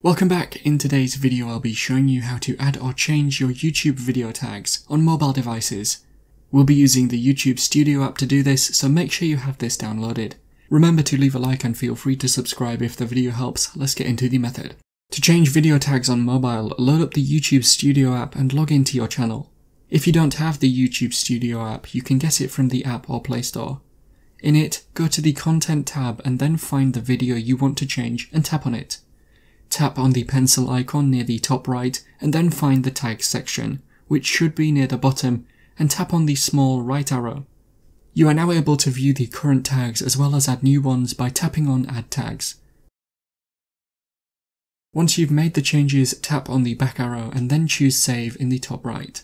Welcome back. In today's video I'll be showing you how to add or change your YouTube video tags on mobile devices. We'll be using the YouTube Studio app to do this, so make sure you have this downloaded. Remember to leave a like and feel free to subscribe if the video helps. Let's get into the method. To change video tags on mobile, load up the YouTube Studio app and log into your channel. If you don't have the YouTube Studio app, you can get it from the app or Play Store. In it, go to the Content tab and then find the video you want to change and tap on it. Tap on the pencil icon near the top right and then find the tags section, which should be near the bottom, and tap on the small right arrow. You are now able to view the current tags as well as add new ones by tapping on Add Tags. Once you've made the changes, tap on the back arrow and then choose Save in the top right.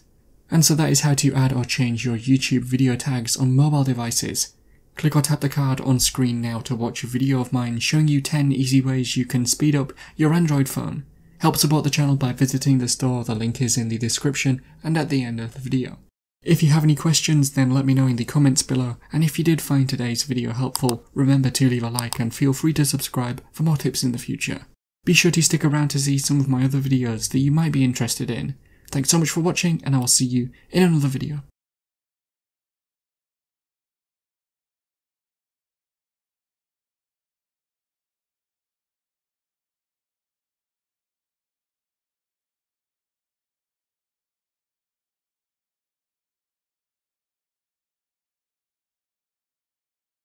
And so that is how to add or change your YouTube video tags on mobile devices. Click or tap the card on screen now to watch a video of mine showing you 10 easy ways you can speed up your Android phone. Help support the channel by visiting the store, the link is in the description and at the end of the video. If you have any questions then let me know in the comments below and if you did find today's video helpful, remember to leave a like and feel free to subscribe for more tips in the future. Be sure to stick around to see some of my other videos that you might be interested in. Thanks so much for watching and I will see you in another video.